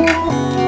Oh,